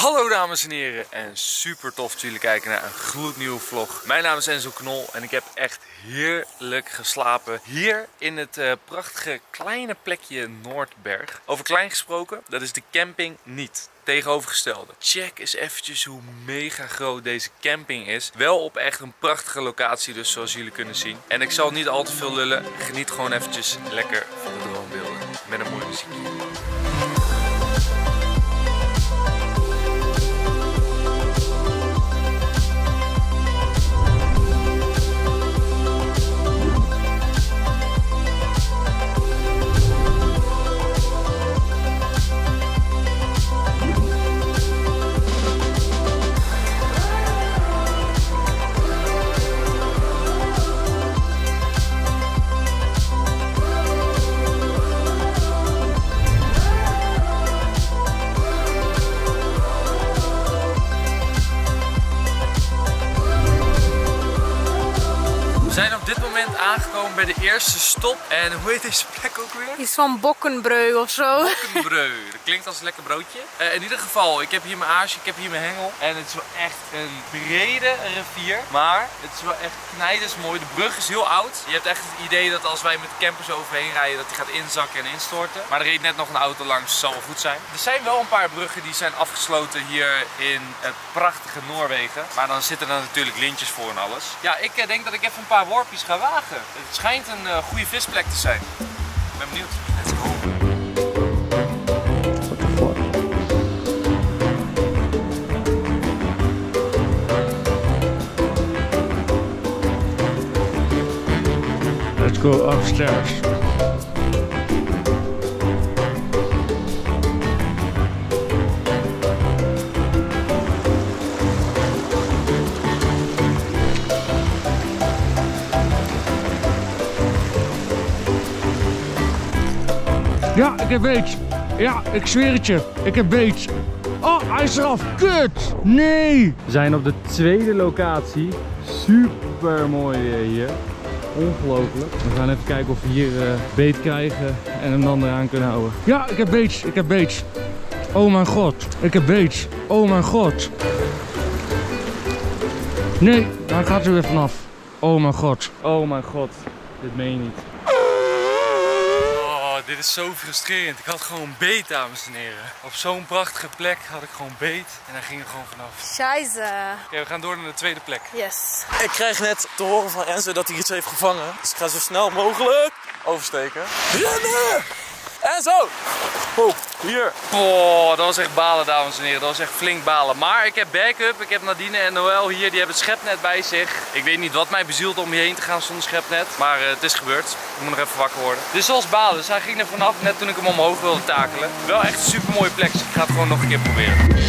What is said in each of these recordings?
Hallo dames en heren en super tof dat jullie kijken naar een gloednieuwe vlog. Mijn naam is Enzo Knol en ik heb echt heerlijk geslapen hier in het uh, prachtige kleine plekje Noordberg. Over klein gesproken, dat is de camping niet tegenovergestelde. Check eens eventjes hoe mega groot deze camping is. Wel op echt een prachtige locatie dus zoals jullie kunnen zien. En ik zal niet al te veel lullen. Geniet gewoon eventjes lekker van de droombeelden. Met een mooi muziekje. Eerste stop. En hoe heet deze plek ook weer? Iets van Bokkenbreu of zo. Bokkenbreu. Dat klinkt als een lekker broodje. Uh, in ieder geval, ik heb hier mijn aasje, ik heb hier mijn hengel. En het is wel echt een brede rivier. Maar het is wel echt knijders mooi. De brug is heel oud. Je hebt echt het idee dat als wij met de campers overheen rijden, dat die gaat inzakken en instorten. Maar er reed net nog een auto langs, zal wel goed zijn. Er zijn wel een paar bruggen die zijn afgesloten hier in het prachtige Noorwegen. Maar dan zitten er natuurlijk lintjes voor en alles. Ja, ik eh, denk dat ik even een paar worpjes ga wagen. Het schijnt een uh, goede visplek te zijn. Ik ben benieuwd. Let's go. Let's go upstairs. Ja, ik heb beet. Ja, ik zweer het je. Ik heb beet. Oh, hij is eraf. Kut. Nee. We zijn op de tweede locatie. Super mooi hier. Ongelooflijk. We gaan even kijken of we hier uh, beet krijgen en hem dan eraan kunnen houden. Ja, ik heb beet. Ik heb beet. Oh mijn god. Ik heb beet. Oh mijn god. Nee, daar gaat er weer vanaf. Oh mijn god. Oh mijn god. Dit meen je niet dit is zo frustrerend. Ik had gewoon beet, dames en heren. Op zo'n prachtige plek had ik gewoon beet. En daar ging er gewoon vanaf. Scheisse. Oké, we gaan door naar de tweede plek. Yes. Ik krijg net te horen van Enzo dat hij iets heeft gevangen. Dus ik ga zo snel mogelijk oversteken. Rennen! Enzo! Oh, hier. Oh, dat was echt balen, dames en heren. Dat was echt flink balen. Maar ik heb backup. Ik heb Nadine en Noël hier. Die hebben het schepnet bij zich. Ik weet niet wat mij bezielt om hierheen te gaan zonder schepnet. Maar uh, het is gebeurd. Ik moet nog even wakker worden. Dus zoals balen. Dus hij ging er vanaf net toen ik hem omhoog wilde takelen. Wel echt een super mooie plek. Dus ik ga het gewoon nog een keer proberen.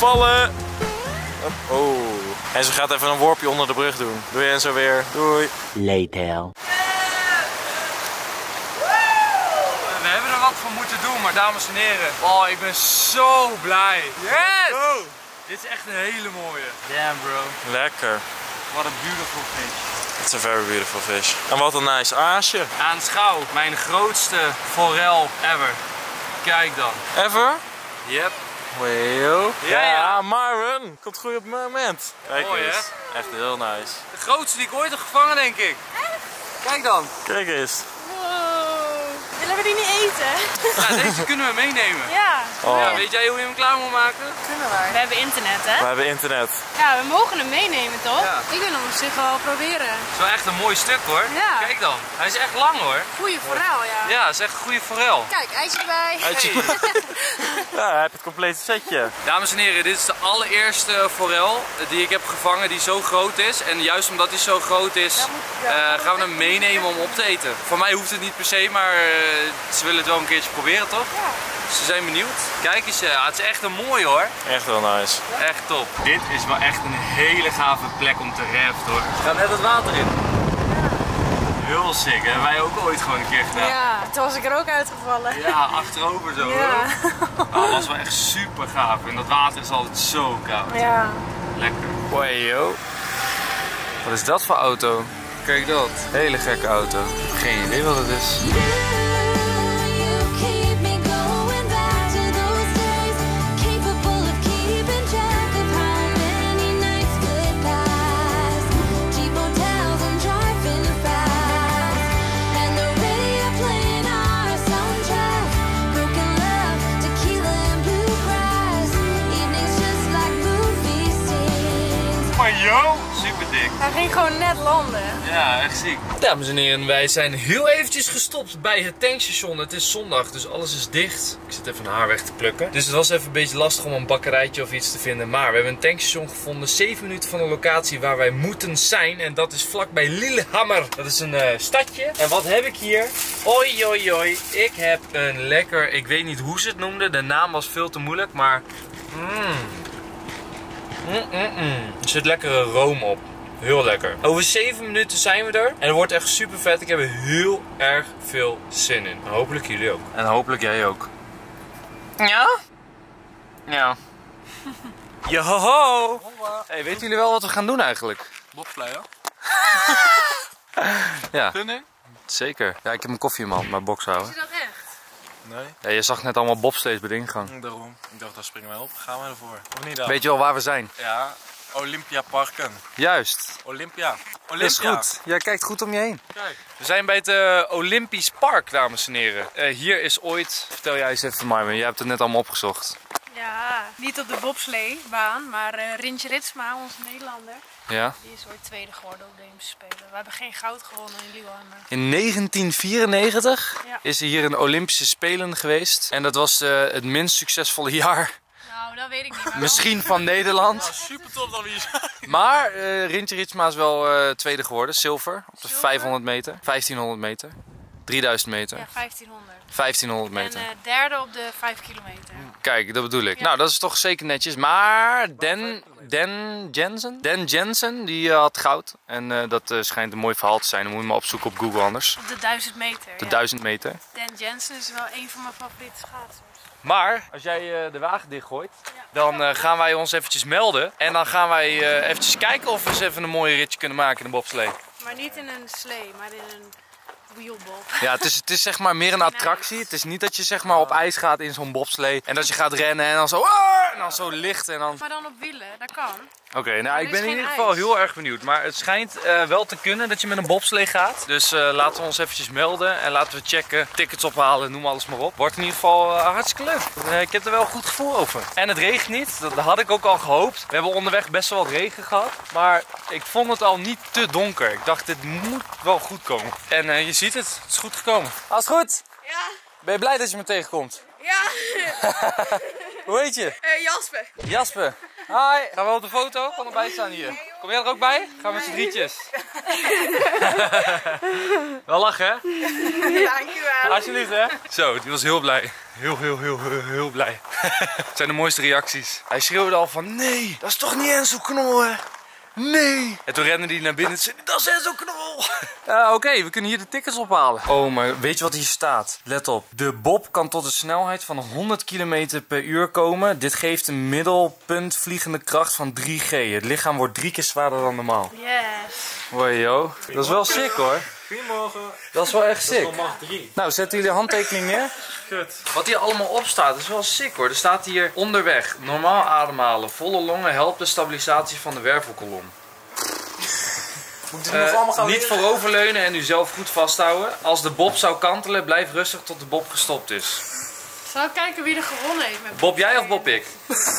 Vallen. Oh. En ze gaat even een worpje onder de brug doen. Doei en zo weer. Doei. Later. We hebben er wat voor moeten doen, maar dames en heren. Oh, ik ben zo blij. Yes! Oh. Dit is echt een hele mooie. Damn bro. Lekker. What a beautiful fish. It's a very beautiful fish. En wat een nice aasje. Aanschouw, mijn grootste forel ever. Kijk dan. Ever? Yep. Whale. Ja, ja. Myron. Komt goed op het moment. Kijk Mooi, eens. Hè? Echt heel nice. De grootste die ik ooit heb gevangen, denk ik. Kijk dan. Kijk eens. We die niet eten? Ja, deze kunnen we meenemen. Ja. Oh. ja. Weet jij hoe je hem klaar moet maken? Kunnen we. We hebben internet, hè? We hebben internet. Ja, we mogen hem meenemen, toch? Ja. Ik wil hem op zich wel proberen. Het is wel echt een mooi stuk, hoor. Ja. Kijk dan. Hij is echt lang, hoor. Goeie forel, ja. Ja, het is echt een goede forel. Kijk, ijsje erbij. Ijsje. ja, hij heeft het complete setje. Dames en heren, dit is de allereerste forel die ik heb gevangen die zo groot is. En juist omdat hij zo groot is, uh, gaan we hem meenemen om op te eten. Voor mij hoeft het niet per se, maar uh, ze willen het wel een keertje proberen, toch? Ja. Ze zijn benieuwd. Kijk eens, uh, het is echt een mooi hoor. Echt wel nice. Echt top. Dit is wel echt een hele gave plek om te raften hoor. Gaat net het water in. Heel sick. Hebben wij ook ooit gewoon een keer gedaan. Ja, toen was ik er ook uitgevallen. Ja, achterover zo. Ja. hoor. Ah, dat was wel echt super gaaf. En dat water is altijd zo koud. Ja. Lekker. Hoi yo. Wat is dat voor auto? Kijk dat. Hele gekke auto. Geen idee wat het is. Hij ging gewoon net landen. Ja, echt ziek. Dames en heren, wij zijn heel eventjes gestopt bij het tankstation. Het is zondag, dus alles is dicht. Ik zit even een haar weg te plukken. Dus het was even een beetje lastig om een bakkerijtje of iets te vinden. Maar we hebben een tankstation gevonden, 7 minuten van de locatie waar wij moeten zijn. En dat is vlakbij Lillehammer. Dat is een eh, stadje. En wat heb ik hier? Oi, oi, oi. Ik heb een lekker, ik weet niet hoe ze het noemden. De naam was veel te moeilijk, maar... Mm. Mm, mm, mm. Er zit lekkere room op. Heel lekker. Over 7 minuten zijn we er. En het wordt echt super vet. Ik heb er heel erg veel zin in. En hopelijk jullie ook. En hopelijk jij ook. Ja? Ja. Joho! Hey, weten jullie wel wat we gaan doen eigenlijk? Bobsleien. Ja, Gunning? zeker. Ja, ik heb mijn koffie in mijn hand, maar box houden. Is dat echt? Nee, Ja, je zag net allemaal bobslees bij de ingang. daarom. Ik dacht, daar springen wij op. Gaan we ervoor. Of niet dan? Weet je wel waar we zijn? Ja, Olympia Parken. Juist. Olympia. Dat is goed. Jij kijkt goed om je heen. Kijk. We zijn bij het eh, Olympisch Park, dames en heren. Eh, hier is ooit... Vertel jij eens even, Marvin. Jij hebt het net allemaal opgezocht. Ja, niet op de bobsleebaan, maar eh Rintje Ritsma, onze Nederlander, Ja? die is ooit tweede geworden op de Olympische Spelen. We hebben geen goud gewonnen in Lillehammer. In 1994 Ja. is er hier een Olympische Spelen geweest. En dat was eh, het minst succesvolle jaar Nou, dat weet ik niet. Maar wel- misschien van Nederland. Super top dat we hier zijn. Maar eh Rintje Ritsma is wel eh, tweede geworden, zilver. Op de Zilver? 500 meter, 1500 meter, 3000 meter, Ja, 1500. 1500 En meter. eh, derde op de 5 kilometer. Kijk, dat bedoel ik. Ja. Nou, dat is toch zeker netjes. Maar Dan, Dan Jensen, Dan Jensen, die eh, had goud. En eh, dat schijnt een mooi verhaal te zijn. Dan moet je maar opzoeken op Google anders. Op de 1000 meter. De ja. 1000 meter. Dan Jensen is wel een van mijn favoriete schaatsers. Maar als jij eh, de wagen dichtgooit, dan eh, gaan wij ons eventjes melden. En dan gaan wij eh, eventjes kijken of we eens even een mooie ritje kunnen maken in de bobslee. Maar niet in een slee, maar in een wheelbob. Ja, het is, het is zeg maar meer een attractie. Het is niet dat je zeg maar op ijs gaat in zo'n bobslee. En dat je gaat rennen en dan zo... En dan zo licht en dan... Maar dan op wielen, dat kan. Oké, nou ik ben in ieder geval ijs. heel erg benieuwd. Maar het schijnt eh, wel te kunnen dat je met een bobslee gaat. Dus eh, laten we ons eventjes melden en laten we checken, tickets ophalen, noem alles maar op. Wordt in ieder geval eh, hartstikke leuk. Eh, ik heb er wel een goed gevoel over. En het regent niet, dat had ik ook al gehoopt. We hebben onderweg best wel wat regen gehad. Maar ik vond het al niet te donker. Ik dacht, dit moet wel goed komen. En eh, je ziet het, het is goed gekomen. Alles goed? Ja, Ben je blij dat je me tegenkomt? ja. Hoe heet je? Jasper. Jasper. Hi. Gaan we op de foto? Kan erbij staan hier. Kom jij er ook bij? Gaan we met z'n drietjes. Wel lachen, hè? Dankjewel. Alsjeblieft, hè? Zo, die was heel blij. Heel, heel, heel, heel, heel blij. Het zijn de mooiste reacties. Hij schreeuwde al van, nee, dat is toch niet Enzo Knol, hè? Nee. En toen rende hij naar binnen en zei, dat is Enzo Knol. Ja, Oké, we kunnen hier de tickets ophalen. Oh, maar weet je wat hier staat? Let op. De bob kan tot een snelheid van 100 km per uur komen. Dit geeft een middelpunt vliegende kracht van 3G. Het lichaam wordt drie keer zwaarder dan normaal. Yes. Hoi, yo. Dat is wel sick, hoor. Goedemorgen. Dat is wel echt sick. macht 3. Nou, zetten jullie handtekening neer? Goed. Wat hier allemaal op staat is wel sick hoor. Er staat hier onderweg, normaal ademhalen, volle longen helpt de stabilisatie van de wervelkolom. Moet Eh, nog allemaal gaan niet leren? vooroverleunen en u zelf goed vasthouden. Als de bob zou kantelen, blijf rustig tot de bob gestopt is. Zal ik kijken wie er gewonnen heeft met Bob jij of Bob ik?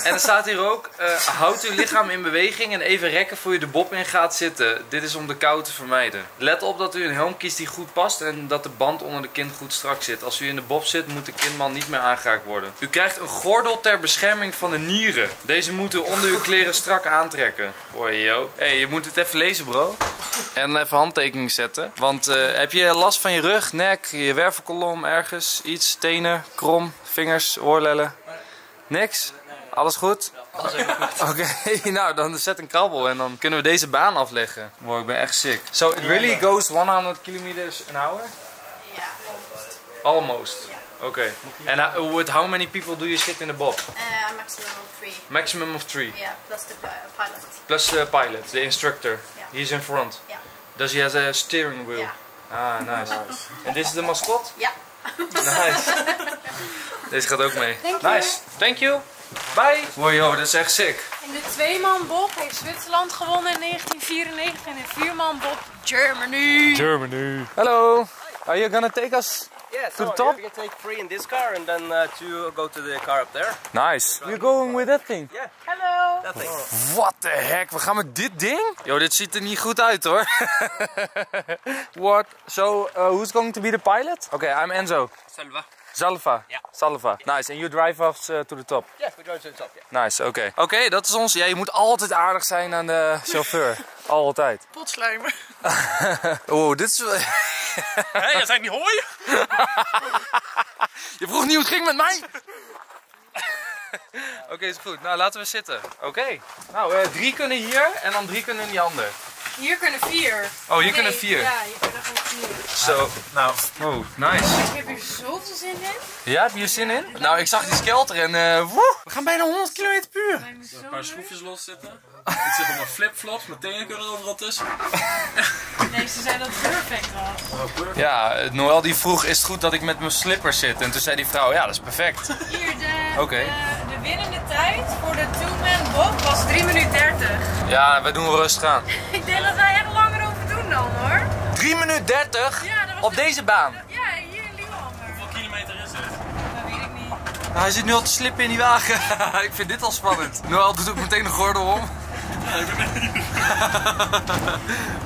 En er staat hier ook, eh, houd uw lichaam in beweging en even rekken voor je de bob in gaat zitten. Dit is om de kou te vermijden. Let op dat u een helm kiest die goed past en dat de band onder de kin goed strak zit. Als u in de bob zit, moet de kinman niet meer aangeraakt worden. U krijgt een gordel ter bescherming van de nieren. Deze moet u onder uw kleren strak aantrekken. Hoi yo. hey, je moet het even lezen bro. En even handtekening zetten. Want eh, heb je last van je rug, nek, je wervelkolom ergens, iets, tenen, krom, vingers, oorlellen? Niks? Alles goed? Oké, nou dan zet een krabbel en dan kunnen we deze baan afleggen. Wow, ik ben echt sick. So it really goes 100 kilometers an hour? Ja. Almost. Okay. And uh, with how many people do you sit in the bob? Uh, maximum of three. Maximum of three. Yeah, plus the pi- pilot. Plus the pilot, the instructor. Yeah. He's in front. Yeah. Does he have a steering wheel? Yeah. Ah, nice. And this is the mascot? Ja. Nice. Deze gaat ook mee. Thank you. nice. Thank you. Bye. Wow, joh, dat is echt sick. In de tweeman bob heeft Zwitserland gewonnen in 1994 en in vierman bob Germany. Germany. Hello. Are you gonna take us Yeah, To the so top? You can take three in this car and then uh, two go to the car up there. Nice. You're going with that thing? Hallo. That thing. What the heck? We gaan met dit ding? Yo, dit ziet er niet goed uit hoor. What? So, uh, who's going to be the pilot? Okay, I'm Enzo. Salva. Salva. Ja. Salva. Nice. And you drive us uh, to the top. Yes, we go to the top. Yeah. Nice, oké. Oké, dat is ons. Ja, je moet altijd aardig zijn aan de chauffeur. altijd. Potslijmen. Oh, dit is... wel- Hé, dat zijn niet hooi? Je vroeg niet hoe het ging met mij. Oké, is goed. Nou, laten we zitten. Oké. Nou, eh, drie kunnen hier en dan drie kunnen in die ander. Hier kunnen vier. Oh, hier Nee, kunnen vier. Ja, hier kunnen gewoon vier. Zo. Nou, Oh, nice. Ik heb hier zoveel zin in. Ja, heb je er zin in? Nou, ik zag die skelter en eh, woe, we gaan bijna 100 km per uur. Lijkt me zo een paar schroefjes loszitten. Ik zit op mijn flipflops, mijn tenen kunnen er overal tussen. Nee, ze zijn dat perfect al. Ja, eh, Noël die vroeg, is het goed dat ik met mijn slippers zit? En toen zei die vrouw, ja, dat is perfect. Hier, de, Oké. de, de winnende tijd voor de two-man bob was 3 minuten 30. Ja, wij doen rustig aan. Ik denk dat wij echt langer over doen dan hoor. 3 minuten 30 Ja, dat was op de- deze baan. Ja, hier in. Hoeveel kilometer is het? Dat weet ik niet. Nou, hij zit nu al te slippen in die wagen. ik vind dit al spannend. Noël doet ook meteen de gordel om.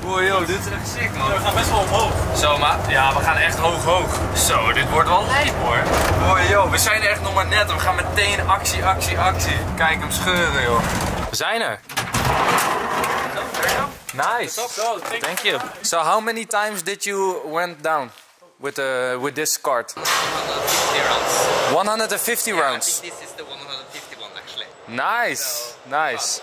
Wow, joh, dit is echt sick man. We gaan best wel omhoog. Zo, maar ja, we gaan echt hoog, hoog. Zo, dit wordt wel lijp hoor. Wow, joh, we zijn er echt nog maar net. We gaan meteen actie, actie, actie. Kijk hem scheuren, joh. We zijn er. Nice. Thank you. So, how many times did you went down with uh, with this cart? 150 rounds. This is the 150 one actually. Nice, nice.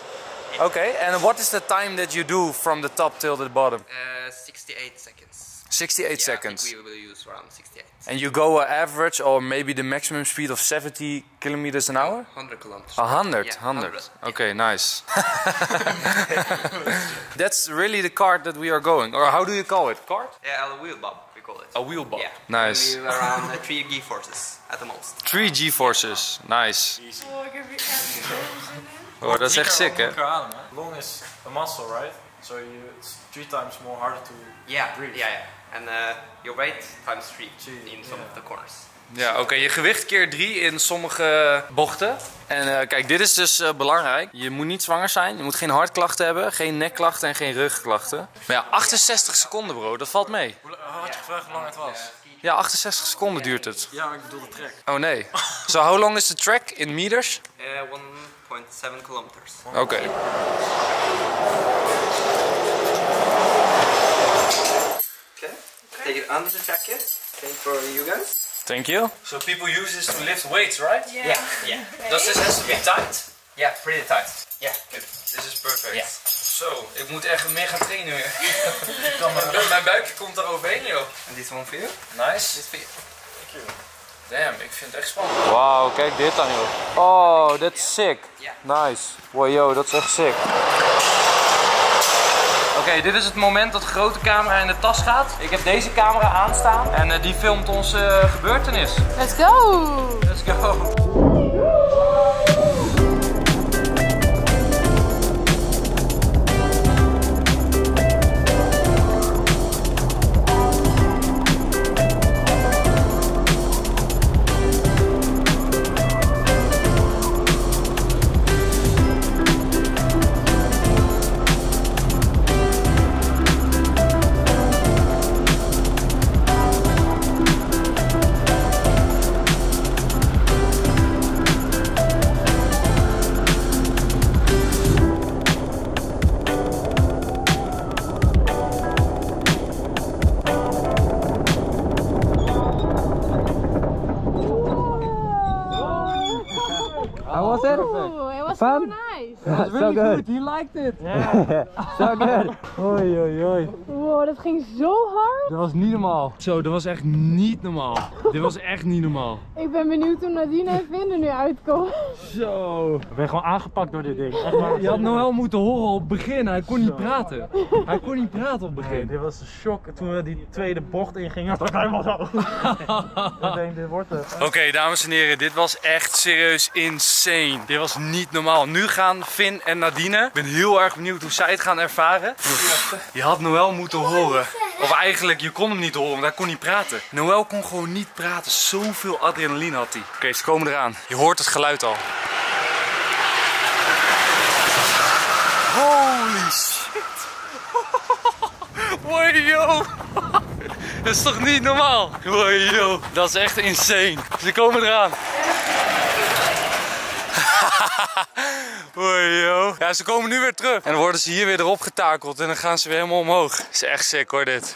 Okay, and what is the time that you do from the top till the bottom? Uh, 68 seconds. 68 Yeah, seconds. I think we will use around 68. And you go an average or maybe the maximum speed of 70 kilometers an hour? 100 kilometers. 100, Yeah, 100. 100, yeah. Okay, nice. That's really the cart that we are going. Or how do you call it? Cart? Yeah, a wheel bob we call it. A wheel bob. Yeah. Nice. We around uh, 3 G forces at the most. 3 G forces. Nice. Oh, Oh, dat is echt sick, hè? Long is a muscle, right? So you, it's three times more harder to Yeah, breathe. yeah, yeah. And uh, your weight times 3 Gee, in some yeah. of the corners. Ja, oké. Je gewicht keer 3 in sommige bochten. En eh, kijk, dit is dus eh, belangrijk. Je moet niet zwanger zijn. Je moet geen hartklachten hebben. Geen nekklachten en geen rugklachten. Maar ja, 68 seconden, bro. Dat valt mee. Hoe had je gevraagd hoe lang het was? Ja, 68 seconden duurt het. Ja, maar ik bedoel de track. Oh nee. So how long is the track in meters? Uh, 1.7 kilometers. Oké. Okay. Take it under the jacket. Same for you guys. Thank you. So people use this to lift weights, right? Yeah, yeah. Does this has to be tight? Yeah, pretty tight. Yeah, good. This is perfect. Ja. Zo, ik moet echt meer gaan trainen weer. mijn, mijn buikje komt er overheen, joh. And this one for you? Nice. This for you. Damn, ik vind het echt spannend. Wauw, kijk dit dan, joh. Oh, that's sick. Ja. Nice. Wow, yo, dat is echt sick. Oké, dit is het moment dat de grote camera in de tas gaat. Ik heb deze camera aanstaan en eh, die filmt onze gebeurtenis. Let's go! Let's go. Liked it. So good. Dat was niet normaal. Zo, dat was echt niet normaal. Dit was echt niet normaal. Ik ben benieuwd hoe Nadine en Vin er nu uitkomen. Zo. Ik ben gewoon aangepakt door dit ding. Echt waar. Je had Noël moeten horen op het begin. Hij kon niet praten. Hij kon niet praten op het Nee, begin. dit was een shock toen we die tweede bocht ingingen. Dat was helemaal zo. Ik denk, dit wordt het. Oké, dames en heren, dit was echt serieus insane. Dit was niet normaal. Nu gaan Finn en Nadine. Ik ben heel erg benieuwd hoe zij het gaan ervaren. Je had Noël moeten horen. Of eigenlijk, je kon hem niet horen, want hij kon niet praten. Noël kon gewoon niet praten. Zoveel adrenaline had hij. Oké, ze komen eraan. Je hoort het geluid al. Holy shit. Wow, yo. Dat is toch niet normaal? Wow, yo. Dat is echt insane. Ze komen eraan. Yo. Ja, ze komen nu weer terug. En dan worden ze hier weer erop getakeld en dan gaan ze weer helemaal omhoog. Dat is echt sick hoor, dit.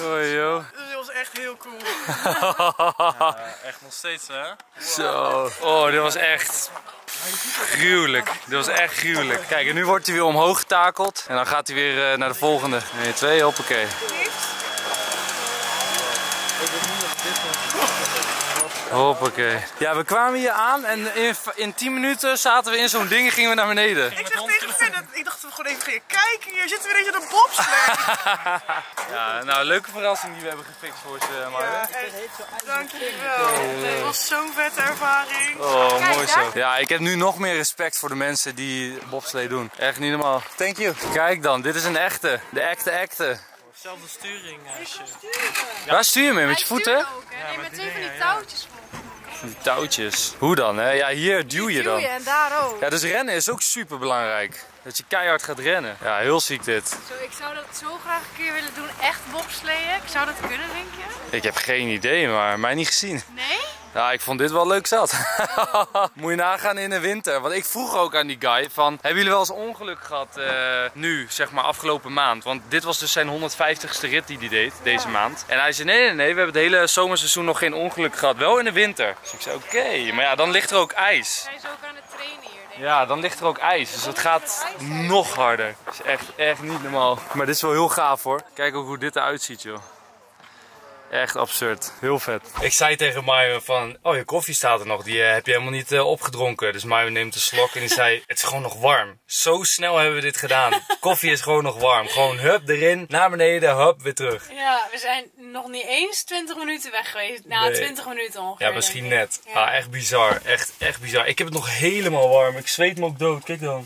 Oei, yo. Dat was echt heel cool. echt nog steeds hè? Zo. Oh, dit was echt gruwelijk. Dit was echt gruwelijk. Kijk, en nu wordt hij weer omhoog getakeld. En dan gaat hij weer eh, naar de volgende. 1, 2, hoppakee. Hoppakee. Ja, we kwamen hier aan en in, in 10 minuten zaten we in zo'n ding en gingen we naar beneden. Ik zeg tegen Finn, dat- ik dacht dat we gewoon even gingen kijken. Hier zitten we ineens op de bobslee. Ja, nou, leuke verrassing die we hebben gefixt voor ze. Ja, echt. Dankjewel. Het was zo'n vette ervaring. Oh, mooi zo. Ja, ik heb nu nog meer respect voor de mensen die bobslee doen. Echt niet normaal. Thank you. Kijk dan, dit is een echte. De echte echte. Zelfde sturing als je. Waar stuur je mee? Met je voeten? Ook, hè? Nee, met twee van die touwtjes Die touwtjes. Hoe dan? Hè? Ja, hier duw je Duw dan. je en daar ook. Ja, dus rennen is ook super belangrijk. Dat je keihard gaat rennen. Ja, heel ziek dit. Zo, ik zou dat zo graag een keer willen doen. Echt bobsleeën. Ik zou dat kunnen, denk je? Ik heb geen idee, maar mij niet gezien. Nee? Ja, ik vond dit wel leuk zat. Moet je nagaan in de winter. Want ik vroeg ook aan die guy van... Hebben jullie wel eens ongeluk gehad eh, nu, zeg maar afgelopen maand? Want dit was dus zijn 150ste rit die hij deed, deze maand. En hij zei nee, nee, nee, we hebben het hele zomerseizoen nog geen ongeluk gehad. Wel in de winter. Dus ik zei oké, maar ja, dan ligt er ook ijs. Hij is ook aan het trainen hier, denk ik. Ja, dan ligt er ook ijs. Dus het gaat nog harder. Dat is echt, echt niet normaal. Maar dit is wel heel gaaf hoor. Kijk ook hoe dit eruit ziet joh. Echt absurd. Heel vet. Ik zei tegen Mario van, oh je koffie staat er nog. Die eh, heb je helemaal niet eh, opgedronken. Dus Mario neemt een slok en die zei, het is gewoon nog warm. Zo snel hebben we dit gedaan. Koffie is gewoon nog warm. Gewoon hup erin, naar beneden, hup, weer terug. Ja, we zijn nog niet eens 20 minuten weg geweest. Nou, Nee. 20 minuten ongeveer. Ja, misschien net. Ja. Ah, echt bizar. Echt, echt bizar. Ik heb het nog helemaal warm. Ik zweet me ook dood. Kijk dan.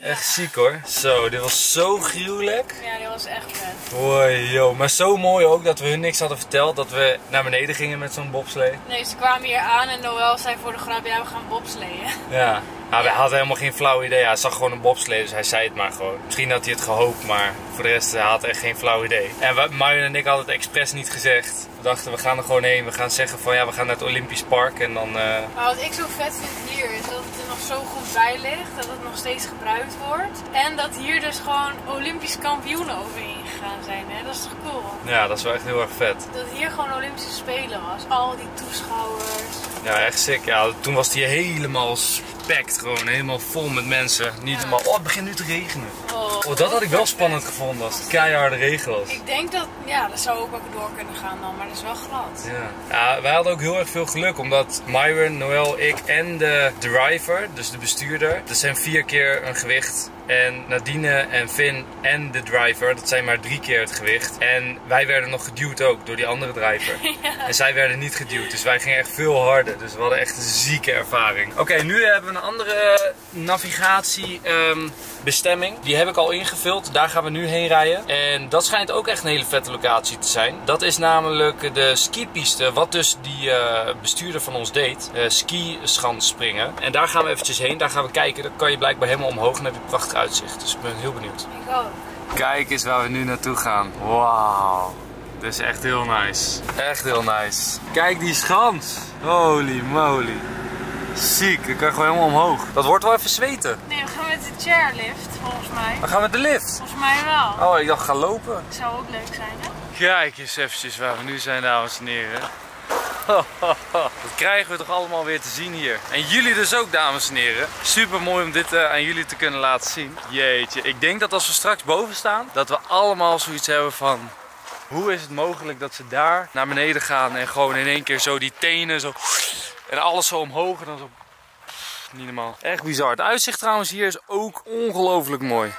Echt ziek hoor. Zo, dit was zo gruwelijk. Ja, dat was echt vet. Hoi, yo. Maar zo mooi ook dat we hun niks hadden verteld. Dat we naar beneden gingen met zo'n bobslee. Nee, ze kwamen hier aan en Noël zei voor de grap, ja, we gaan bobsleeën. Ja. Ja, hij had helemaal geen flauw idee. Hij zag gewoon een bobslee, dus hij zei het maar gewoon. Misschien had hij het gehoopt, maar voor de rest hij had echt geen flauw idee. En we- Marion en ik hadden het expres niet gezegd. We dachten, we gaan er gewoon heen. We gaan zeggen van, ja, we gaan naar het Olympisch Park. En dan... eh, Maar wat ik zo vet vind hier is dat het er nog zo goed bij ligt, dat het nog steeds gebruikt wordt. En dat hier dus gewoon Olympisch kampioenen overheen gegaan zijn. Hè? Dat is toch cool? Ja, dat is wel echt heel erg vet. Dat hier gewoon Olympische Spelen was. Al die toeschouwers. Ja, echt sick. Ja, toen was die helemaal spekt gewoon. Helemaal vol met mensen. Niet helemaal, oh het begint nu te regenen. Oh, Oh, dat had ik wel spannend gevonden als het keiharde regen was. Ik denk dat, ja, dat zou ook wel door kunnen gaan dan, maar dat is wel glad. Ja. ja, wij hadden ook heel erg veel geluk omdat Myron, Noël, ik en de driver, dus de bestuurder, dat zijn vier keer een gewicht. En Nadine en Finn en de driver, dat zijn maar drie keer het gewicht. En wij werden nog geduwd ook door die andere driver. En zij werden niet geduwd, dus wij gingen echt veel harder. Dus we hadden echt een zieke ervaring. Oké, nu hebben we een andere navigatie ehm, bestemming. Die heb ik al ingevuld, daar gaan we nu heen rijden. En dat schijnt ook echt een hele vette locatie te zijn. Dat is namelijk de skipiste, wat dus die eh, bestuurder van ons deed. eh ski-schans springen. En daar gaan we eventjes heen, daar gaan we kijken. Dan kan je blijkbaar helemaal omhoog en heb je een prachtig uitzicht. Dus ik ben heel benieuwd. Ik ook. Kijk eens waar we nu naartoe gaan. Wauw. Dit is echt heel nice. Echt heel nice. Kijk die schans. Holy moly. Ziek, ik kan gewoon helemaal omhoog. Dat wordt wel even zweten. Nee, we gaan met de chairlift, volgens mij. We gaan met de lift. Volgens mij wel. Oh, ik dacht gaan lopen. Zou ook leuk zijn, hè? Kijk eens eventjes waar we nu zijn, dames en heren. Dat krijgen we toch allemaal weer te zien hier. En jullie dus ook, dames en heren. Super mooi om dit eh, aan jullie te kunnen laten zien. Jeetje, ik denk dat als we straks boven staan, dat we allemaal zoiets hebben van... Hoe is het mogelijk dat ze daar naar beneden gaan en gewoon in één keer zo die tenen zo... En alles zo omhoog en dan zo... Niet normaal. Echt bizar. Het uitzicht trouwens hier is ook ongelooflijk mooi.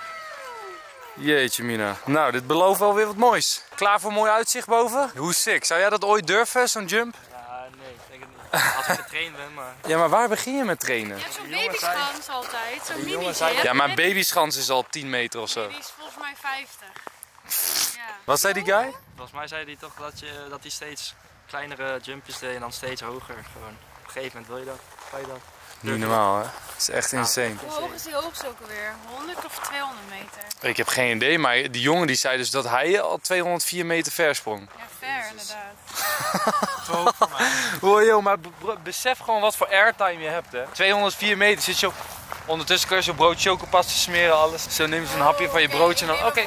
Jeetje mina. Nou, dit belooft wel weer wat moois. Klaar voor een mooi uitzicht boven? Hoe sick. Zou jij dat ooit durven, zo'n jump? Ja, nee, ik denk het niet. Als ik getraind ben, maar... Ja, maar waar begin je met trainen? Je hebt zo'n babyschans altijd, zo'n mini. Ja, maar babyschans is al 10 meter of zo. Die is volgens mij 50. Wat zei die guy? Volgens mij zei hij toch dat, je, dat hij steeds kleinere jumpjes deed en dan steeds hoger. Gewoon. Op een gegeven moment wil je dat. Kan je dat. Niet normaal, hè? Het is echt insane. Hoe hoog is die hoogste ook alweer? 100 of 200 meter? Ik heb geen idee, maar die jongen die zei dus dat hij al 204 meter ver sprong. Ja, ver inderdaad. Hoor joh, maar be- be- besef gewoon wat voor airtime je hebt, hè? 204 meter zit je op. Ondertussen kun je zo'n brood chocopasta smeren, alles. Zo neem je zo'n hapje van je broodje en dan. Oké.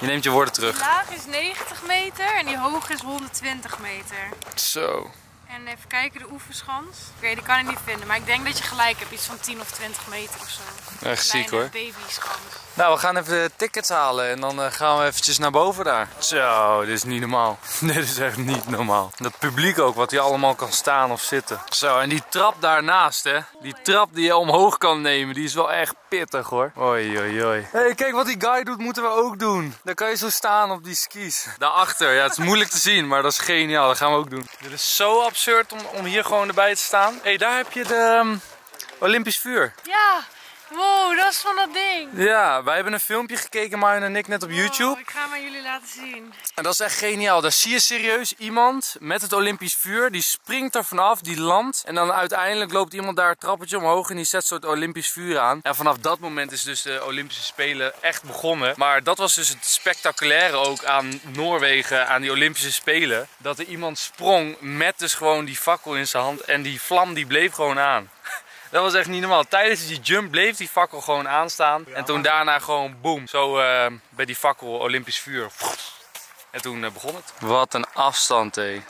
Je neemt je woorden Die terug. laag is 90 meter en die hoog is 120 meter. Zo. En even kijken, de oefenschans. Oké, die kan ik niet vinden, maar ik denk dat je gelijk hebt. Iets van 10 of 20 meter of zo. Echt ziek hoor. babyschans. Nou, we gaan even de tickets halen en dan eh, gaan we eventjes naar boven daar. Zo, dit is niet normaal. dit is echt niet normaal. Dat publiek ook, wat hier allemaal kan staan of zitten. Zo, en die trap daarnaast, hè. Die trap die je omhoog kan nemen, die is wel echt pittig hoor. Oei, oei, oei. Hé, hey, kijk wat die guy doet, moeten we ook doen. Dan kan je zo staan op die skis. Daarachter, ja, het is moeilijk te zien, maar dat is geniaal. Dat gaan we ook doen. Dit is zo absurd om, om hier gewoon erbij te staan. Hé, hey, daar heb je de ehm, Olympisch vuur. Ja, wow, dat is van dat ding. Ja, wij hebben een filmpje gekeken, Marjan en ik, net op YouTube. Ik ga hem aan jullie laten zien. En dat is echt geniaal. Daar zie je serieus iemand met het Olympisch vuur. Die springt er vanaf, die landt. En dan uiteindelijk loopt iemand daar het trappetje omhoog en die zet zo het Olympisch vuur aan. En vanaf dat moment is dus de Olympische Spelen echt begonnen. Maar dat was dus het spectaculaire ook aan Noorwegen, aan die Olympische Spelen. Dat er iemand sprong met dus gewoon die fakkel in zijn hand. En die vlam die bleef gewoon aan. Dat was echt niet normaal. Tijdens die jump bleef die fakkel gewoon aanstaan. En toen daarna gewoon boom. Zo eh, bij die fakkel Olympisch vuur. En toen eh, begon het. Wat een afstand hé.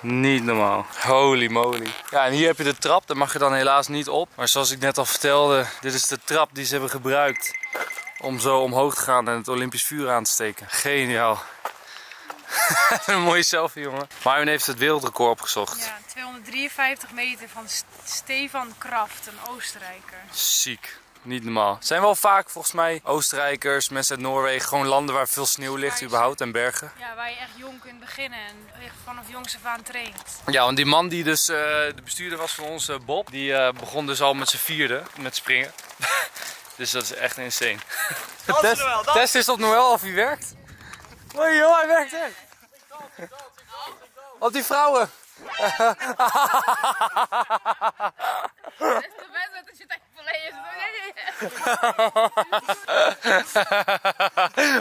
Niet normaal. Holy moly. Ja, en hier heb je de trap. Daar mag je dan helaas niet op. Maar zoals ik net al vertelde, dit is de trap die ze hebben gebruikt. Om zo omhoog te gaan en het Olympisch vuur aan te steken. Geniaal. een mooie selfie, jongen. Marvin heeft het wereldrecord opgezocht. Ja, 253 meter van St- Stefan Kraft, een Oostenrijker. Ziek. Niet normaal. Het zijn wel vaak volgens mij Oostenrijkers, mensen uit Noorwegen, gewoon landen waar veel sneeuw ligt überhaupt en bergen. Ja, waar je echt jong kunt beginnen en echt vanaf jongs af aan traint. Ja, want die man die dus eh, de bestuurder was van ons, eh, Bob, die eh, begon dus al met zijn vierde met springen. dus dat is echt insane. Dansen test, Noël, test is op Noël of hij werkt. Hoi joh, hij werkt echt. Op die vrouwen.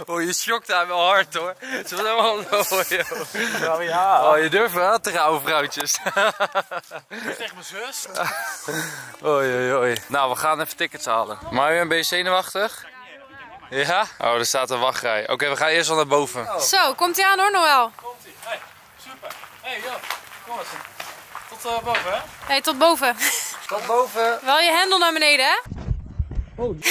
oh, je schokt haar wel hard hoor. Ze was helemaal low, joh. Ja, ja. Oh, je durft wel te oude vrouwtjes. Tegen mijn zus. Oei, oei, oei. Nou, we gaan even tickets halen. Marjan, ben je zenuwachtig? Ja? Oh, er staat een wachtrij. Oké, we gaan eerst wel naar boven. Zo, komt hij aan hoor, Noël. Hey, super. Hey, joh. Kom eens. Tot eh, boven, hè? Hey, tot boven. Tot boven. Wel je hendel naar beneden, hè? Oh.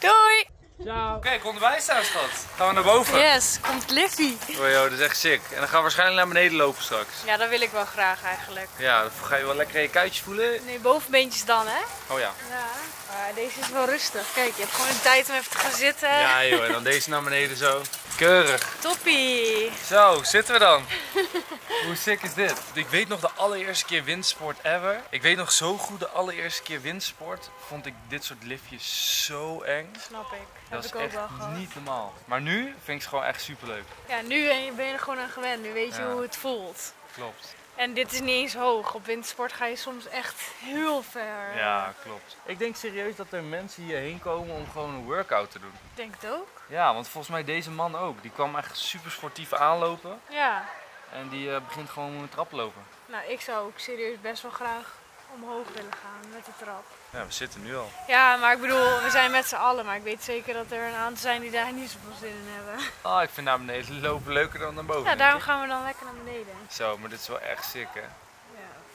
Doei! Oké, konden wij staan, schat. Gaan we naar boven? Yes, komt Liffy. Oh, joh, dat is echt sick. En dan gaan we waarschijnlijk naar beneden lopen straks. Ja, dat wil ik wel graag eigenlijk. Ja, dan ga je wel lekker in je kuitje voelen. Nee, bovenbeentjes dan, hè? Oh ja. Ja. Maar deze is wel rustig. Kijk, je hebt gewoon de tijd om even te gaan zitten. Ja joh, en dan deze naar beneden zo. Keurig. Toppie! Zo, zitten we dan. Hoe sick is dit? Ik weet nog de allereerste keer windsport ever. Ik weet nog zo goed de allereerste keer windsport. Vond ik dit soort liftjes zo eng. Snap ik. Dat heb is ik ook echt wel gehad. niet normaal. Maar nu vind ik het gewoon echt super leuk. Ja, nu ben je er gewoon aan gewend. Nu weet je Ja. hoe het voelt. Klopt. En dit is niet eens hoog. Op wintersport ga je soms echt heel ver. Ja, klopt. Ik denk serieus dat er mensen hierheen komen om gewoon een workout te doen. Ik denk het ook. Ja, want volgens mij deze man ook. Die kwam echt super sportief aanlopen. Ja. En die eh, begint gewoon met traplopen. Nou, ik zou ook serieus best wel graag omhoog willen gaan met de trap. Ja, we zitten nu al. Ja, maar ik bedoel, we zijn met z'n allen. Maar ik weet zeker dat er een aantal zijn die daar niet zoveel zin in hebben. Ah, ik vind naar beneden lopen leuker dan naar boven. Ja, daarom gaan we dan lekker naar beneden. Zo, maar dit is wel echt sick hè.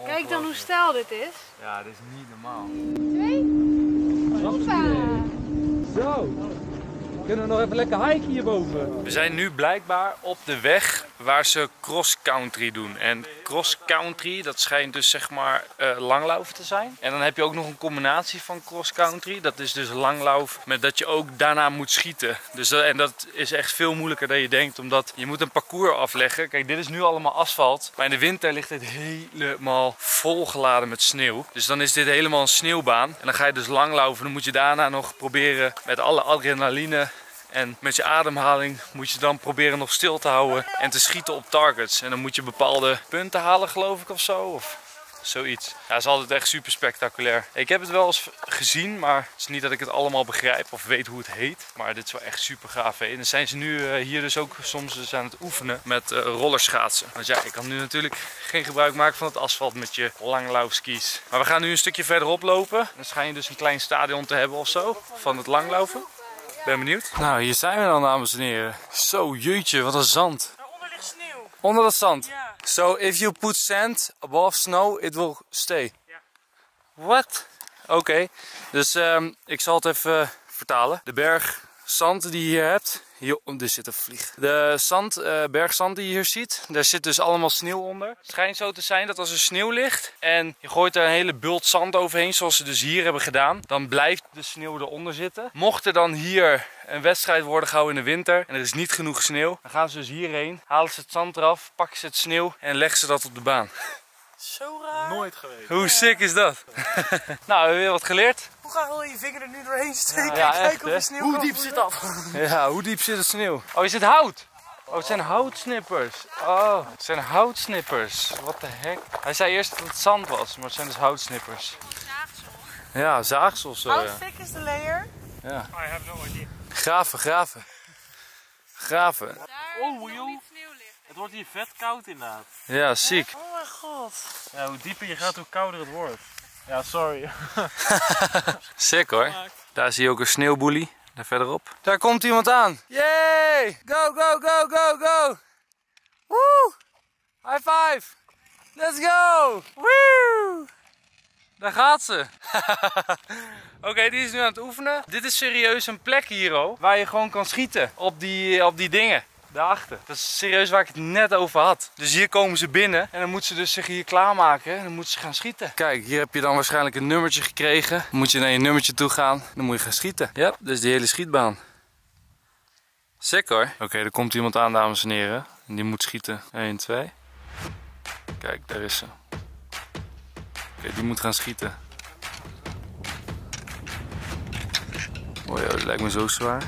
Kijk dan hoe stijl dit is. Ja, dit is niet normaal. Zo. Kunnen we nog even lekker hiken hierboven? We zijn nu blijkbaar op de weg waar ze cross-country doen. En cross-country, dat schijnt dus zeg maar eh, langlopen te zijn. En dan heb je ook nog een combinatie van cross-country. Dat is dus langlauf met dat je ook daarna moet schieten. Dus en dat is echt veel moeilijker dan je denkt. Omdat je moet een parcours afleggen. Kijk, dit is nu allemaal asfalt. Maar in de winter ligt dit helemaal volgeladen met sneeuw. Dus dan is dit helemaal een sneeuwbaan. En dan ga je dus langlopen. Dan moet je daarna nog proberen met alle adrenaline en met je ademhaling moet je dan proberen nog stil te houden en te schieten op targets. En dan moet je bepaalde punten halen, geloof ik, of zo. Of zoiets. Ja, dat is altijd echt super spectaculair. Ik heb het wel eens gezien, maar het is niet dat ik het allemaal begrijp of weet hoe het heet. Maar dit is wel echt super gaaf. Hè? En dan zijn ze nu eh, hier dus ook soms dus aan het oefenen met eh, rollerschaatsen. Want ja, ik kan nu natuurlijk geen gebruik maken van het asfalt met je langlaufskis. Maar we gaan nu een stukje verderop lopen. Dan schijn je dus een klein stadion te hebben of zo van het langlopen. Ben benieuwd. Nou, hier zijn we dan, dames en heren. Zo, jeetje, wat een zand. Daaronder ligt sneeuw. Onder dat zand. Ja. So, if you put sand above snow, it will stay. What? Oké, dus ehm, ik zal het even vertalen. De berg zand die je hier hebt. Hier, er zit een vlieg. De zand, eh, bergzand die je hier ziet, daar zit dus allemaal sneeuw onder. Het schijnt zo te zijn dat als er sneeuw ligt en je gooit er een hele bult zand overheen, zoals ze dus hier hebben gedaan, dan blijft de sneeuw eronder zitten. Mocht er dan hier een wedstrijd worden gehouden in de winter en er is niet genoeg sneeuw, dan gaan ze dus hierheen, halen ze het zand eraf, pakken ze het sneeuw en leggen ze dat op de baan. Zo raar. Nooit geweest. Hoe sick is dat? nou, we hebben weer wat geleerd. Hoe ga je je vinger er nu doorheen steken Ja, en echt, kijken of er sneeuw Hoe diep zit dat? Ja, hoe diep zit het sneeuw? Oh, is het hout? Oh, het zijn houtsnippers. Oh, het zijn houtsnippers. Wat de heck? Hij zei eerst dat het zand was, maar het zijn dus houtsnippers. Ja, zaagsel zo, How ja. thick is the layer? ja. I have no idea. Graven, graven. Graven. Oh joh. Het wordt hier vet koud inderdaad. Ja, ziek. Oh mijn god. Ja, hoe dieper je gaat, hoe kouder het wordt. Ja, sorry. Sick hoor. Daar zie je ook een sneeuwboelie. Daar verderop. Daar komt iemand aan. Yay! Go, go, go, go, go! Woe! High five! Let's go! Woo! Daar gaat ze. Oké, die is nu aan het oefenen. Dit is serieus een plek hier, oh, waar je gewoon kan schieten op die, op die dingen. Daarachter. Dat is serieus waar ik het net over had. Dus hier komen ze binnen en dan moeten ze dus zich hier klaarmaken en dan moeten ze gaan schieten. Kijk, hier heb je dan waarschijnlijk een nummertje gekregen. Dan moet je naar je nummertje toe gaan. Dan moet je gaan schieten. Ja, dus die hele schietbaan. Sick hoor. Oké, er komt iemand aan, dames en heren. En die moet schieten. 1, 2. Kijk, daar is ze. Oké, die moet gaan schieten. Oh ja, dat lijkt me zo zwaar.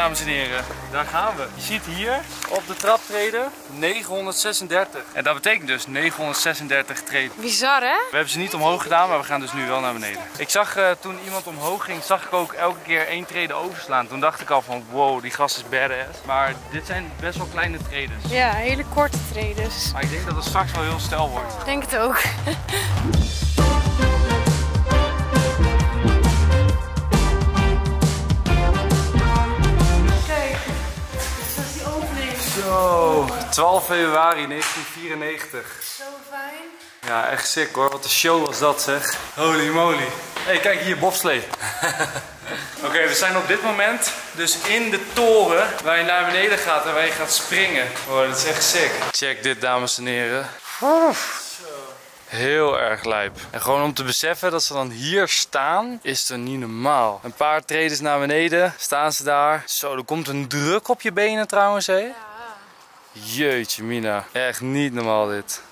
Dames en heren, daar gaan we. Je ziet hier op de traptreden 936. En dat betekent dus 936 treden. Bizar, hè? We hebben ze niet omhoog gedaan, maar we gaan dus nu wel naar beneden. Ik zag eh, toen iemand omhoog ging, zag ik ook elke keer één treden overslaan. Toen dacht ik al van wow, die gast is badass. Maar dit zijn best wel kleine tredens. Ja, hele korte tredes. Maar ik denk dat het straks wel heel stijl wordt. Ik denk het ook. Zo, 12 februari 1994. Zo fijn. Ja, echt sick hoor. Wat een show was dat zeg. Holy moly. hey, kijk hier, bobslee. Oké, we zijn op dit moment dus in de toren waar je naar beneden gaat en waar je gaat springen. Wow, dat is echt sick. Check dit, dames en heren. Heel erg lijp. En gewoon om te beseffen dat ze dan hier staan, is er niet normaal. Een paar treden naar beneden, staan ze daar. Zo, er komt een druk op je benen trouwens, hé. Jeetje mina, echt niet normaal dit.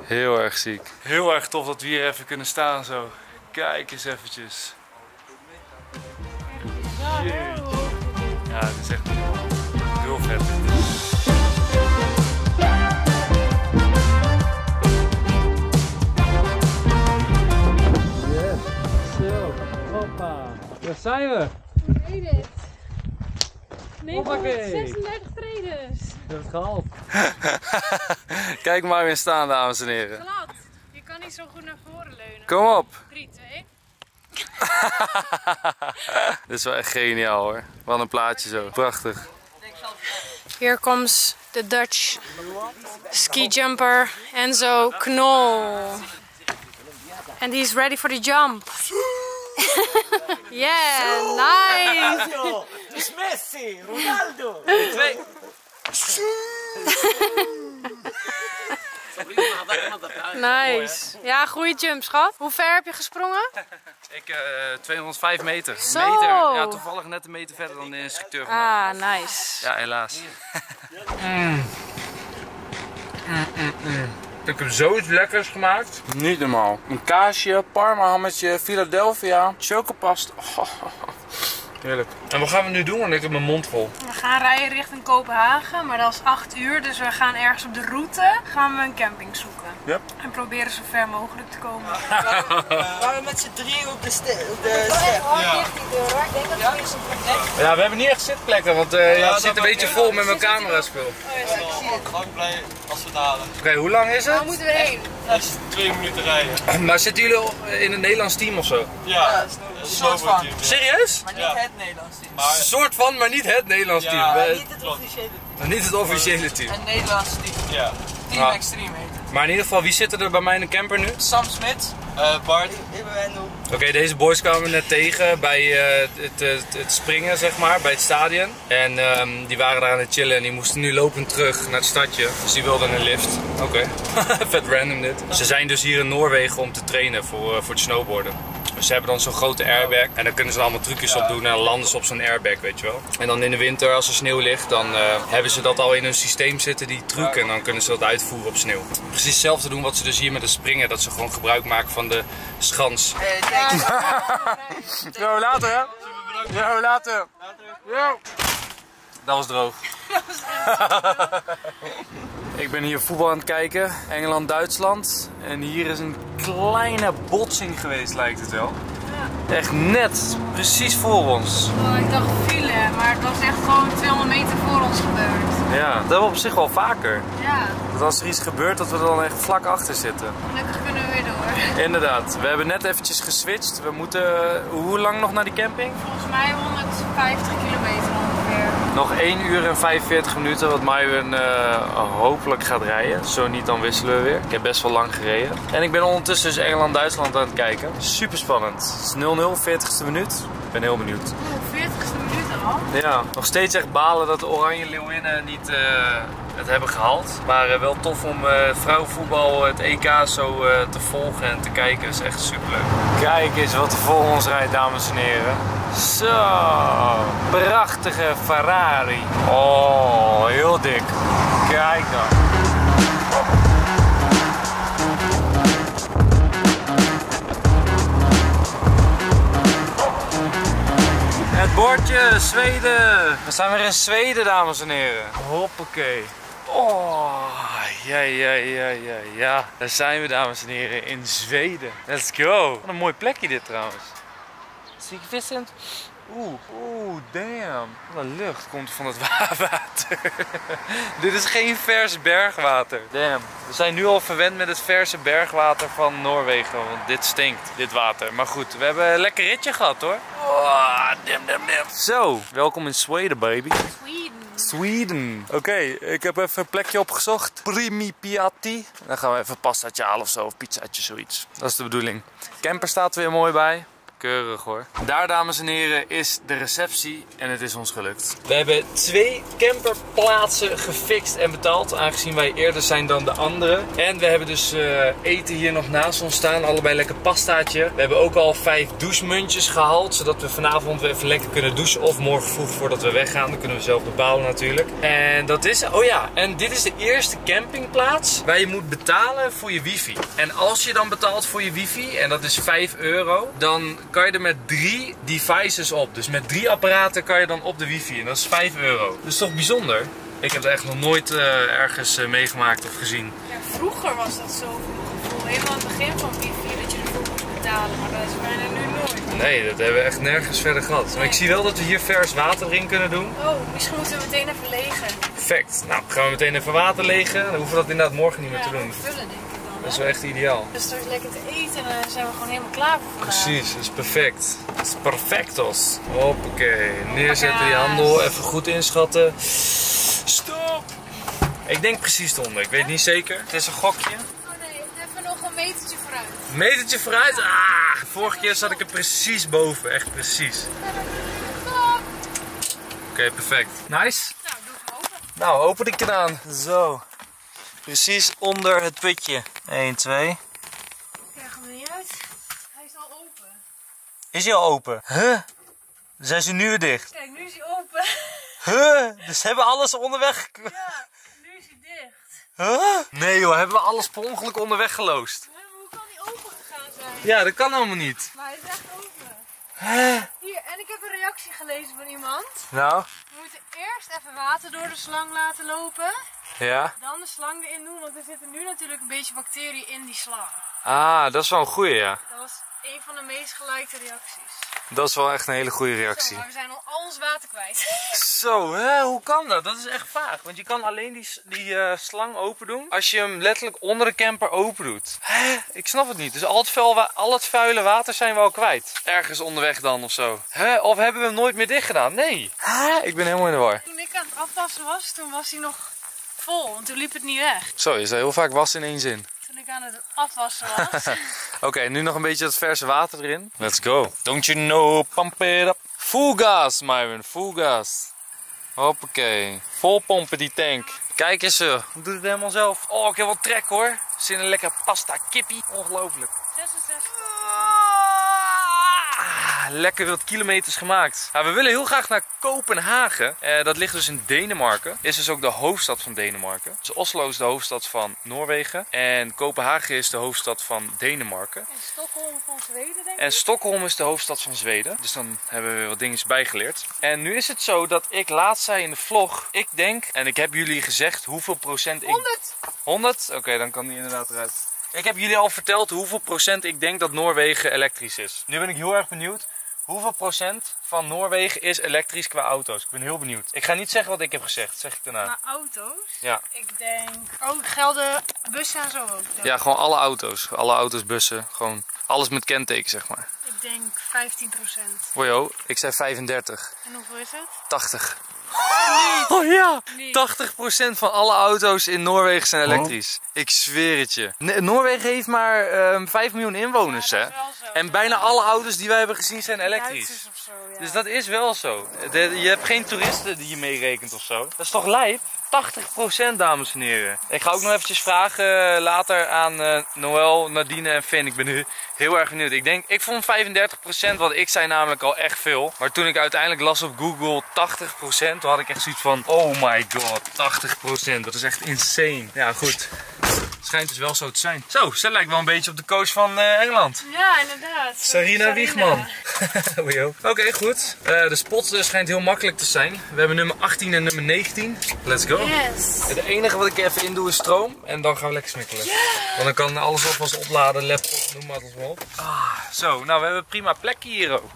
Heel erg ziek. Heel erg tof dat we hier even kunnen staan zo. Kijk eens eventjes. Jeetje. Ja, het is echt heel vet. Yes, zo, hoppa. Daar zijn we. Weet het. Hoppakee. 936 traders. Je hebt het gehaald. Kijk maar weer staan, dames en heren. Glad. Je kan niet zo goed naar voren leunen. Kom op. 3, 2. Dit is wel echt geniaal hoor. Wat een plaatje zo. Prachtig. Here comes the Dutch ski jumper Enzo Knol. And he's ready for the jump. yeah, nice. Het is Messi, Ronaldo. Nice. Ja, goede jump, schat. Hoe ver heb je gesprongen? Ik eh 205 meter. Zo. Meter. Ja, toevallig net een meter verder dan de instructeur. Ah, nice. Ja, helaas. Ik heb zoiets lekkers gemaakt. Niet normaal. Een kaasje, parma hammetje, Philadelphia, chocopast. Heerlijk. En wat gaan we nu doen? Want ik heb mijn mond vol. We gaan rijden richting Kopenhagen, maar dat is 8 uur. Dus we gaan ergens op de route gaan we een camping zoeken. Yep. En proberen zo ver mogelijk te komen. Waren we met z'n drieën op de, ste- op de step? Ja, we hebben niet echt zitplekken, want eh, ja, het zit een beetje vol met mijn camera-spul. Lang blij als we het halen. Oké, hoe lang is Waar het? moeten we heen? Dat is twee minuten rijden. Maar zitten jullie in het Nederlands team of zo? Ja, een soort van. Serieus? Maar niet het Nederlands team. Een soort van, maar niet het Nederlands team. Ja, Eh, niet het officiële team. niet het officiële team. Het Nederlandse team. Ja. Team Ah. Extreme heet het. Maar in ieder geval, wie zitten er bij mij in de camper nu? Sam Smit. Bart. Ik ben Wendel. Oké, deze boys kwamen we net tegen bij eh, het, het, het springen, zeg maar, bij het stadion. En ehm, die waren daar aan het chillen en die moesten nu lopend terug naar het stadje. Dus die wilden een lift. Oké, vet random dit. Ze zijn dus hier in Noorwegen om te trainen voor, voor het snowboarden. Dus ze hebben dan zo'n grote airbag en dan kunnen ze er allemaal trucjes op doen en dan landen ze op zo'n airbag, weet je wel. En dan in de winter, als er sneeuw ligt, dan eh, hebben ze dat al in hun systeem zitten, die truc. En dan kunnen ze dat uitvoeren op sneeuw. Precies hetzelfde doen wat ze dus hier met het springen, dat ze gewoon gebruik maken van de schans. Yo, later hè? Yo, later. Yo. Dat was droog. Ik ben hier voetbal aan het kijken. Engeland-Duitsland. En hier is een kleine botsing geweest, lijkt het wel. Echt net, precies voor ons. Oh, ik dacht file, maar het was echt gewoon 200 meter voor ons gebeurd. Ja, dat hebben we op zich wel vaker. Ja, Dat als er iets gebeurt, dat we er dan echt vlak achter zitten. gelukkig kunnen we weer door. Inderdaad, we hebben net eventjes geswitcht. We moeten, hoe lang nog naar die camping? Volgens mij 150 kilometer. Nog 1 uur en 45 minuten, wat Maïwen eh hopelijk gaat rijden. Zo niet, dan wisselen we weer. Ik heb best wel lang gereden. En ik ben ondertussen dus Engeland-Duitsland aan het kijken. Super spannend. Het is 0-0, 40ste minuut. Ik ben heel benieuwd. Oh, 40ste minuut Ja, nog steeds echt balen dat de Oranje Leeuwinnen niet eh, het hebben gehaald. Maar eh, wel tof om het vrouwenvoetbal, het EK zo te volgen en te kijken. Dat is echt superleuk. Kijk eens wat er voor ons rijdt, dames en heren. Zo, prachtige Ferrari. Oh, heel dik. Kijk dan. Bordje, Zweden. We zijn weer in Zweden, dames en heren. Hoppakee. Oh, ja, ja, ja, ja, ja. Daar zijn we, dames en heren, in Zweden. Let's go. Wat een mooi plekje dit trouwens. Zie ik vissend? Oeh, oeh, damn. Wat een lucht komt van het water. dit is geen vers bergwater. Damn. We zijn nu al verwend met het verse bergwater van Noorwegen. Want dit stinkt, dit water. Maar goed, we hebben een lekker ritje gehad hoor. Oh, damn, damn, damn. Zo, welkom in Zweden, baby. Sweden. Sweden. Oké, ik heb even een plekje opgezocht. Primi Piatti. Dan gaan we even pastaatje halen of zo, of pizzaatje, zoiets. Dat is de bedoeling. Camper staat er weer mooi bij. Keurig hoor. Daar, dames en heren, is de receptie en het is ons gelukt. We hebben twee camperplaatsen gefixt en betaald, aangezien wij eerder zijn dan de anderen. En we hebben dus eh, eten hier nog naast ons staan, allebei lekker pastaatje. We hebben ook al vijf douchemuntjes gehaald, zodat we vanavond weer even lekker kunnen douchen. Of morgen vroeg voordat we weggaan, dat kunnen we zelf bepalen natuurlijk. En dat is, oh ja, en dit is de eerste campingplaats waar je moet betalen voor je wifi. En als je dan betaalt voor je wifi, en dat is 5 euro, dan kan je er met drie devices op. Dus met drie apparaten kan je dan op de wifi en dat is 5 euro. Dat is toch bijzonder? Ik heb het echt nog nooit eh, ergens eh, meegemaakt of gezien. Ja, vroeger was dat zo gevoel. Helemaal aan het begin van wifi dat je ervoor moest betalen. Maar dat is bijna nu nooit. Nee, dat hebben we echt nergens verder gehad. Maar ik zie wel dat we hier vers water erin kunnen doen. Oh, misschien moeten we meteen even legen. Perfect. Nou, gaan we meteen even water legen. Dan hoeven we dat inderdaad morgen niet meer te doen. gewoon vullen dan. Dat is wel echt ideaal. Dus straks lekker te eten en dan zijn we gewoon helemaal klaar voor vandaag. Precies, dat is perfect. Dat is perfectos. Hoppakee. Neerzetten die handel, even goed inschatten. Stop! Ik denk precies de onder, ik weet niet zeker. Het is een gokje. Oh nee, even nog een metertje vooruit. Metertje vooruit. Ah, vorige keer zat ik er precies boven, echt precies. Oké, perfect. Nice. Nou, doe hem open. Nou, open de kraan. Zo. Precies onder het putje. 1, 2. Ik krijg hem er niet uit. Hij is al open. Is hij al open? Huh? Zijn ze nu weer dicht? Kijk, nu is hij open. Huh? Dus hebben alles onderweg. Ja, nu is hij dicht. Huh? Nee joh, hebben we alles per ongeluk onderweg maar Hoe kan die open gegaan zijn? Ja, dat kan helemaal niet. Maar hij is echt open. Hier, en ik heb een reactie gelezen van iemand. Nou, We moeten eerst even water door de slang laten lopen. ja. Dan de slang erin doen, want er zitten nu natuurlijk een beetje bacteriën in die slang. Ah, dat is wel een goeie ja. Dat was een van de meest gelikte reacties. Dat is wel echt een hele goede Zo, reactie. maar we zijn al al ons water kwijt. Zo, hè? hoe kan dat? Dat is echt vaag. Want je kan alleen die, die eh, slang open doen als je hem letterlijk onder de camper open doet. Hè? Ik snap het niet. Dus al het, vuil al het vuile water zijn we al kwijt. Ergens onderweg dan of zo. Hè? Of hebben we hem nooit meer dicht gedaan? Nee. Hè? Ik ben helemaal in de war. Toen ik aan het afwassen was, toen was hij nog vol. Want toen liep het niet weg. Zo, je zei heel vaak was in één zin. Toen ik aan het afwassen was. Oké, nu nog een beetje dat verse water erin. Let's go. Don't you know, pump it up. Full gas, Myron, full gas. Hoppakee. Vol pompen die tank. Kijk eens, eh, doe het helemaal zelf. Oh, ik heb wel trek hoor. Zin in een lekker pasta kippie. Ongelooflijk. 66. Ah, lekker wat kilometers gemaakt. Ja, we willen heel graag naar Kopenhagen. Eh, dat ligt dus in Denemarken. Is dus ook de hoofdstad van Denemarken. Dus Oslo is de hoofdstad van Noorwegen. En Kopenhagen is de hoofdstad van Denemarken. In Stockholm van Zweden, denk ik. En Stockholm is de hoofdstad van Zweden. Dus dan hebben we weer wat dingetjes bijgeleerd. En nu is het zo dat ik laatst zei in de vlog. Ik denk, en ik heb jullie gezegd hoeveel procent ik... 100! 100? Oké, dan kan die inderdaad eruit. Ik heb jullie al verteld hoeveel procent ik denk dat Noorwegen elektrisch is. Nu ben ik heel erg benieuwd. Hoeveel procent van Noorwegen is elektrisch qua auto's? Ik ben heel benieuwd. Ik ga niet zeggen wat ik heb gezegd, zeg ik daarna. Maar auto's? Ja. Ik denk... Oh, gelden bussen en zo ook. Ja, gewoon alle auto's. Alle auto's, bussen. Gewoon alles met kenteken, zeg maar. Ik denk 15 procent. Wojo, ik zei 35. En hoeveel is het? 80. Oh ja, Niet. 80% van alle auto's in Noorwegen zijn elektrisch. Ik zweer het je. Ne- Noorwegen heeft maar ehm 5 miljoen inwoners, Ja, hè? En bijna alle auto's die wij hebben gezien zijn elektrisch. Duitsers of zo, ja. Dus dat is wel zo. Je hebt geen toeristen die je meerekent of zo. Dat is toch lijp? 80% dames en heren. Ik ga ook nog eventjes vragen eh, later aan eh, Noël, Nadine en Finn. Ik ben nu heel erg benieuwd. Ik denk, ik vond 35%, wat ik zei namelijk al echt veel. Maar toen ik uiteindelijk las op Google 80%, toen had ik echt zoiets van, oh my god, 80%. Dat is echt insane. Ja, goed. Het schijnt dus wel zo te zijn. Zo, ze lijkt wel een beetje op de coach van eh, Engeland. Ja, inderdaad. Sarina Wiegman. Oei, Oké, goed. Eh, de spot eh, schijnt heel makkelijk te zijn. We hebben nummer 18 en nummer 19. Let's go. Yes. Het enige wat ik even in doe is stroom. En dan gaan we lekker smikkelen. Want dan kan alles alvast opladen, laptop, noem maar alles maar op. Ah, zo, nou we hebben een prima plekje hier ook.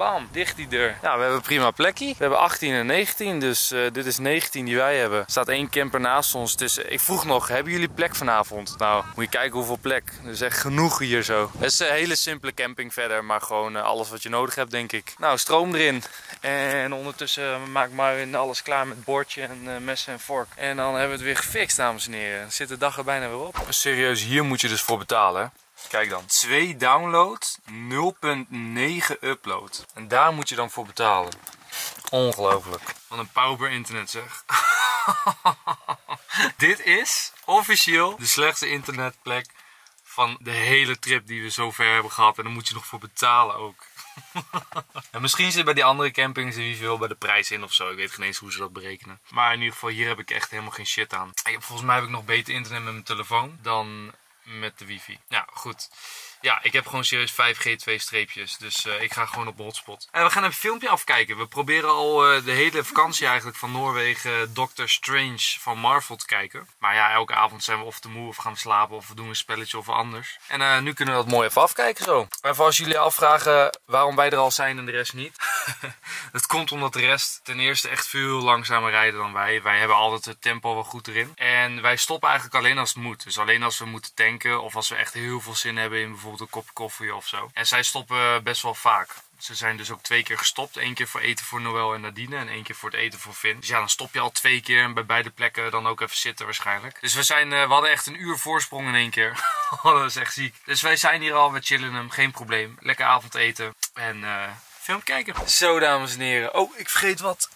Bam, dicht die deur. Ja, we hebben een prima plekje. We hebben 18 en 19, dus eh, dit is 19 die wij hebben. Er staat één camper naast ons. Dus eh, ik vroeg nog, hebben jullie plek vanavond? Nou, moet je kijken hoeveel plek. Er is echt genoeg hier zo. Het is een hele simpele camping verder, maar gewoon eh, alles wat je nodig hebt, denk ik. Nou, stroom erin. En ondertussen maak maar alles klaar met bordje en eh, messen en vork. En dan hebben we het weer gefixt, dames en heren. Dan zit de dag er bijna weer op. Serieus, hier moet je dus voor betalen. Kijk dan. 2 download, 0.9 upload. En daar moet je dan voor betalen. Ongelooflijk. Wat een power internet zeg. Dit is officieel de slechtste internetplek van de hele trip die we zover hebben gehad. En daar moet je nog voor betalen ook. en misschien zit bij die andere campings er wifi wel bij de prijs in of zo. Ik weet geen eens hoe ze dat berekenen. Maar in ieder geval, hier heb ik echt helemaal geen shit aan. Ik heb, volgens mij heb ik nog beter internet met mijn telefoon dan met de wifi. Nou, goed. Ja, ik heb gewoon serieus 5G 2 streepjes. Dus eh, ik ga gewoon op de hotspot. En we gaan een filmpje afkijken. We proberen al eh, de hele vakantie eigenlijk van Noorwegen Doctor Strange van Marvel te kijken. Maar ja, elke avond zijn we of te moe of gaan we slapen of we doen een spelletje of anders. En eh, nu kunnen we dat mooi even afkijken zo. Voor als jullie afvragen waarom wij er al zijn en de rest niet. Het komt omdat de rest ten eerste echt veel langzamer rijden dan wij. Wij hebben altijd het tempo wel goed erin. En wij stoppen eigenlijk alleen als het moet. Dus alleen als we moeten tanken of als we echt heel veel zin hebben in bijvoorbeeld een kop koffie of zo. En zij stoppen best wel vaak. Ze zijn dus ook twee keer gestopt. Eén keer voor eten voor Noël en Nadine en één keer voor het eten voor Finn. Dus ja, dan stop je al twee keer en bij beide plekken dan ook even zitten waarschijnlijk. Dus we, zijn, eh, we hadden echt een uur voorsprong in één keer. Dat is echt ziek. Dus wij zijn hier al, we chillen hem, geen probleem. Lekker avondeten en eh, film kijken. Zo dames en heren. Oh, ik vergeet wat.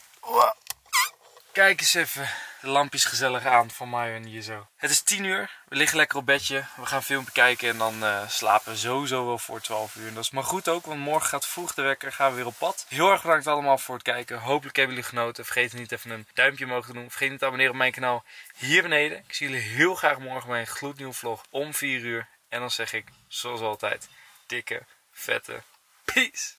Kijk eens even. De lampjes gezellig aan van mij en hier zo. Het is 10 uur. We liggen lekker op bedje. We gaan een filmpje kijken en dan eh, slapen we sowieso wel voor 12 uur. En dat is maar goed ook, want morgen gaat vroeg de wekker. Gaan we weer op pad. Heel erg bedankt allemaal voor het kijken. Hopelijk hebben jullie genoten. Vergeet niet even een duimpje omhoog te doen. Vergeet niet te abonneren op mijn kanaal hier beneden. Ik zie jullie heel graag morgen bij een gloednieuwe vlog om 4 uur. En dan zeg ik, zoals altijd, dikke, vette peace.